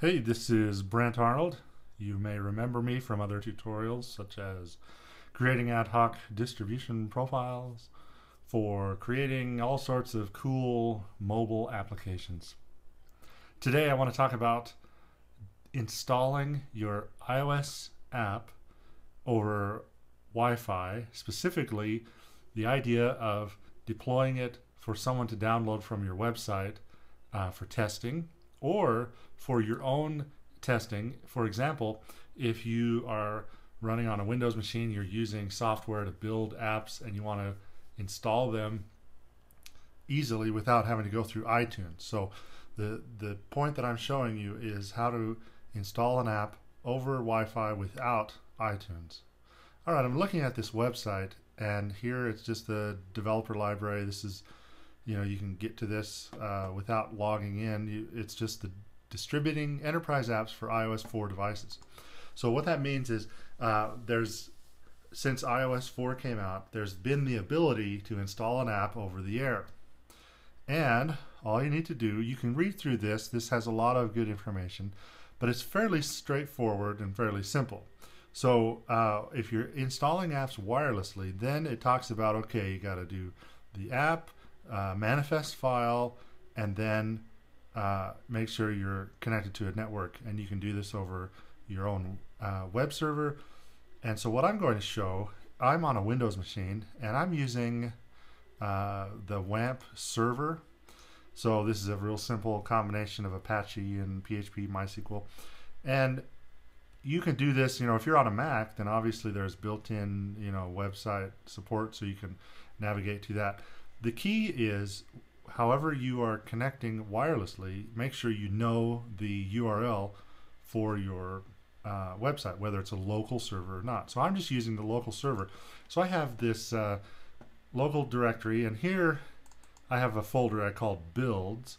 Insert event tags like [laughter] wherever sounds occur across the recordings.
Hey, this is Brent Arnold. You may remember me from other tutorials such as creating ad hoc distribution profiles for creating all sorts of cool mobile applications. Today I want to talk about installing your iOS app over Wi-Fi, specifically the idea of deploying it for someone to download from your website uh, for testing or for your own testing. For example, if you are running on a Windows machine, you're using software to build apps and you want to install them easily without having to go through iTunes. So the the point that I'm showing you is how to install an app over Wi-Fi without iTunes. All right, I'm looking at this website and here it's just the developer library. This is you know you can get to this uh, without logging in. You, it's just the distributing enterprise apps for iOS 4 devices. So what that means is uh, there's since iOS 4 came out, there's been the ability to install an app over the air. And all you need to do, you can read through this. This has a lot of good information, but it's fairly straightforward and fairly simple. So uh, if you're installing apps wirelessly, then it talks about okay, you got to do the app, uh, manifest file, and then uh, make sure you're connected to a network. And you can do this over your own uh, web server. And so what I'm going to show, I'm on a Windows machine and I'm using uh, the WAMP server. So this is a real simple combination of Apache and PHP MySQL. And you can do this, you know, if you're on a Mac, then obviously there's built-in, you know, website support so you can navigate to that. The key is, however you are connecting wirelessly, make sure you know the URL for your uh, website, whether it's a local server or not. So I'm just using the local server. So I have this uh, local directory, and here I have a folder I call builds.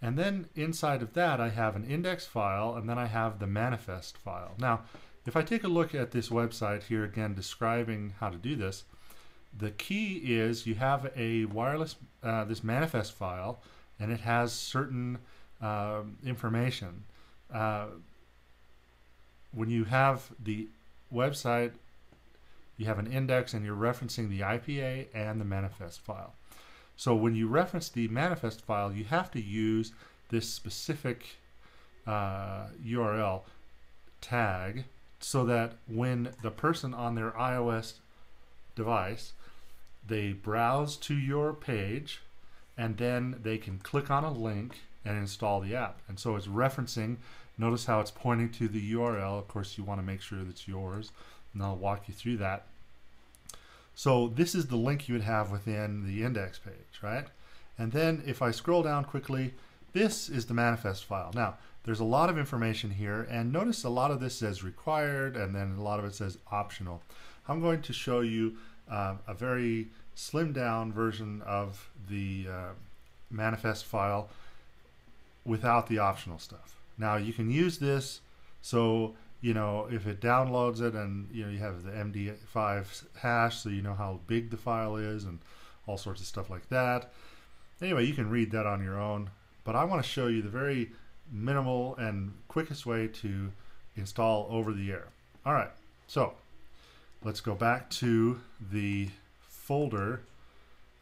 And then inside of that, I have an index file, and then I have the manifest file. Now, if I take a look at this website here again, describing how to do this, the key is you have a wireless, uh, this manifest file, and it has certain uh, information. Uh, when you have the website, you have an index and you're referencing the IPA and the manifest file. So when you reference the manifest file, you have to use this specific uh, URL tag so that when the person on their iOS device they browse to your page and then they can click on a link and install the app. And so it's referencing, notice how it's pointing to the URL. Of course, you want to make sure that's yours, and I'll walk you through that. So this is the link you would have within the index page, right? And then if I scroll down quickly, this is the manifest file. Now, there's a lot of information here, and notice a lot of this says required, and then a lot of it says optional. I'm going to show you uh, a very slimmed down version of the uh, manifest file without the optional stuff. Now you can use this so you know if it downloads it and you know you have the MD5 hash so you know how big the file is and all sorts of stuff like that. Anyway, you can read that on your own, but I want to show you the very minimal and quickest way to install over the air. All right, so let's go back to the folder.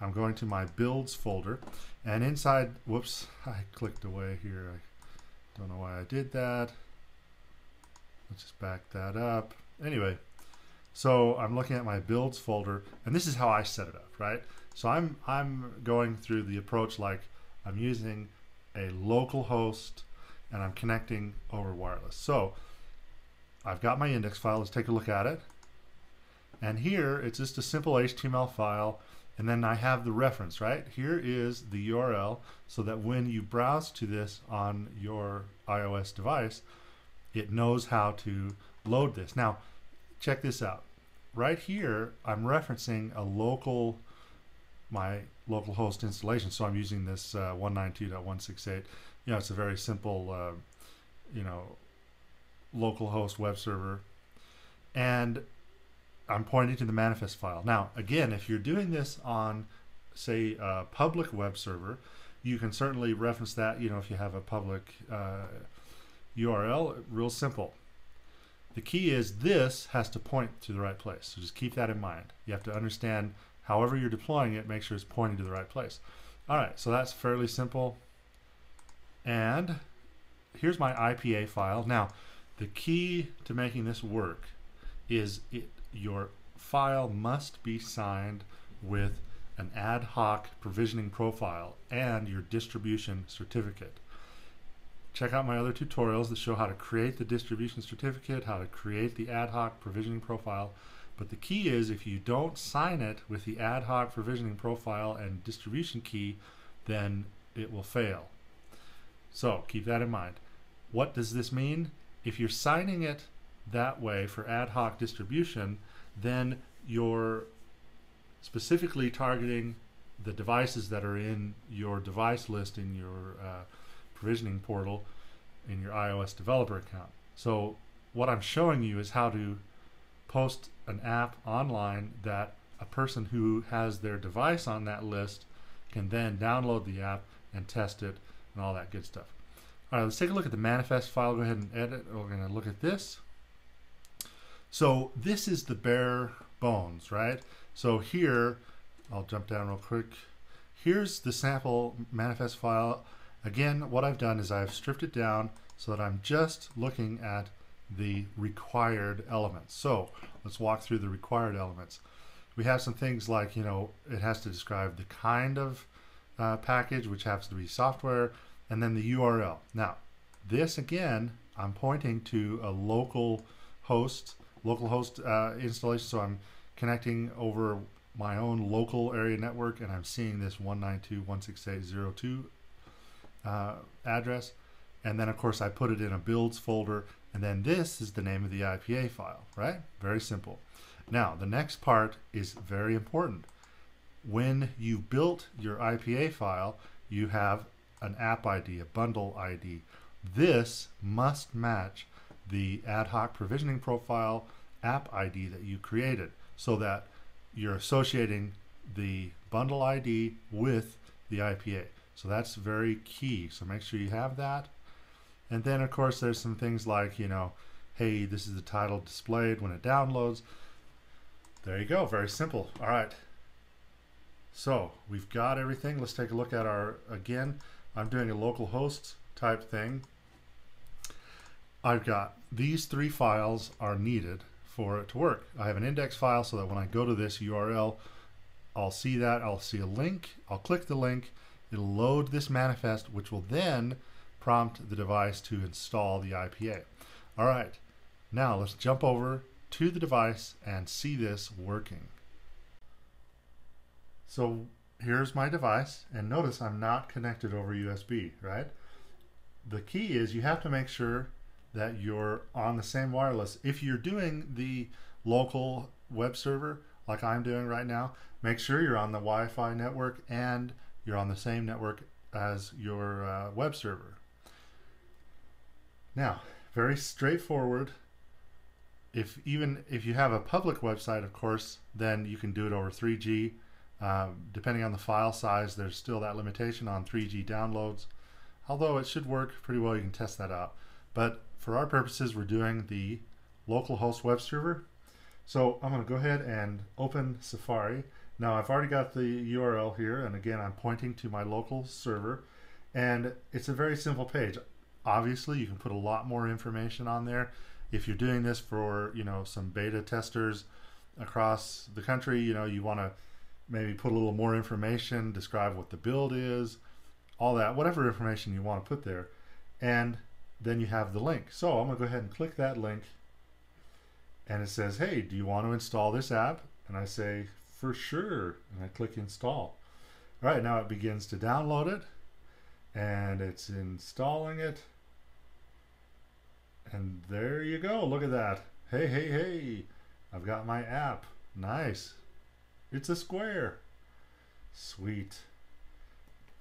I'm going to my builds folder and inside, whoops, [laughs] I clicked away here. I don't know why I did that. Let's just back that up. Anyway, so I'm looking at my builds folder and this is how I set it up, right? So I'm, I'm going through the approach like I'm using a local host and I'm connecting over wireless. So I've got my index file. Let's take a look at it. And here it's just a simple HTML file and then I have the reference, right? Here is the URL so that when you browse to this on your iOS device, it knows how to load this. Now, check this out. Right here, I'm referencing a local, my local host installation. So I'm using this uh, 192.168. You know, it's a very simple, uh, you know, local host web server. And I'm pointing to the manifest file. Now, again, if you're doing this on, say, a public web server, you can certainly reference that, you know, if you have a public, uh, URL, real simple. The key is this has to point to the right place. So just keep that in mind. You have to understand however you're deploying it, make sure it's pointing to the right place. All right, so that's fairly simple. And here's my IPA file. Now, the key to making this work is it, your file must be signed with an ad hoc provisioning profile and your distribution certificate. Check out my other tutorials that show how to create the distribution certificate, how to create the ad hoc provisioning profile. But the key is if you don't sign it with the ad hoc provisioning profile and distribution key, then it will fail. So keep that in mind. What does this mean? If you're signing it that way for ad hoc distribution, then you're specifically targeting the devices that are in your device list in your uh, provisioning portal in your iOS developer account. So what I'm showing you is how to post an app online that a person who has their device on that list can then download the app and test it and all that good stuff. All right, let's take a look at the manifest file. Go ahead and edit. We're going to look at this. So this is the bare bones, right? So here, I'll jump down real quick. Here's the sample manifest file. Again, what I've done is I've stripped it down so that I'm just looking at the required elements. So let's walk through the required elements. We have some things like, you know, it has to describe the kind of uh, package, which happens to be software, and then the URL. Now, this again, I'm pointing to a local host, local host uh, installation. So I'm connecting over my own local area network, and I'm seeing this 192.168.02 uh, address. And then, of course, I put it in a builds folder. And then this is the name of the IPA file, right? Very simple. Now, the next part is very important. When you built your IPA file, you have an app ID, a bundle ID. This must match the ad hoc provisioning profile app ID that you created so that you're associating the bundle ID with the IPA. So that's very key. So make sure you have that. And then of course there's some things like, you know, hey, this is the title displayed when it downloads. There you go, very simple. All right. So we've got everything. Let's take a look at our, again, I'm doing a local host type thing. I've got these three files are needed for it to work. I have an index file so that when I go to this URL, I'll see that, I'll see a link, I'll click the link, it'll load this manifest, which will then prompt the device to install the IPA. All right, now let's jump over to the device and see this working. So here's my device, and notice I'm not connected over USB, right? The key is you have to make sure that you're on the same wireless. If you're doing the local web server, like I'm doing right now, make sure you're on the Wi-Fi network and you're on the same network as your uh, web server. Now, very straightforward. If even if you have a public website, of course, then you can do it over 3G. Uh, depending on the file size, there's still that limitation on 3G downloads. Although it should work pretty well, you can test that out. But for our purposes, we're doing the localhost web server. So I'm going to go ahead and open Safari. Now I've already got the URL here, and again, I'm pointing to my local server. And it's a very simple page. Obviously, you can put a lot more information on there. If you're doing this for, you know, some beta testers across the country, you know, you want to maybe put a little more information, describe what the build is, all that, whatever information you want to put there. And then you have the link. So I'm going to go ahead and click that link. And it says, hey, do you want to install this app? And I say, for sure. And I click install. All right, now it begins to download it. And it's installing it. And there you go. Look at that. Hey, hey, hey. I've got my app. Nice. It's a square. Sweet.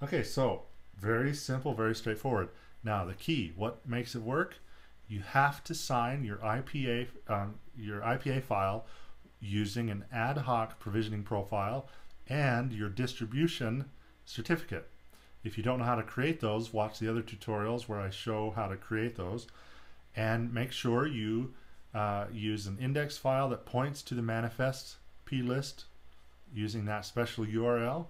Okay, so very simple, very straightforward. Now the key, what makes it work? You have to sign your IPA um, your IPA file using an ad hoc provisioning profile and your distribution certificate. If you don't know how to create those, watch the other tutorials where I show how to create those. And make sure you uh, use an index file that points to the manifest plist using that special URL.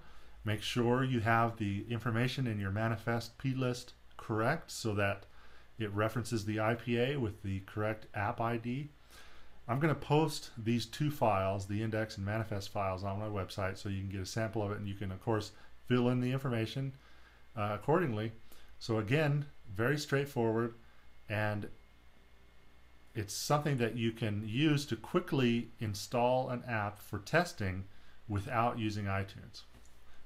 Make sure you have the information in your manifest plist correct so that it references the IPA with the correct app ID. I'm going to post these two files, the index and manifest files, on my website so you can get a sample of it and you can, of course, fill in the information uh, accordingly. So, again, very straightforward and it's something that you can use to quickly install an app for testing without using iTunes.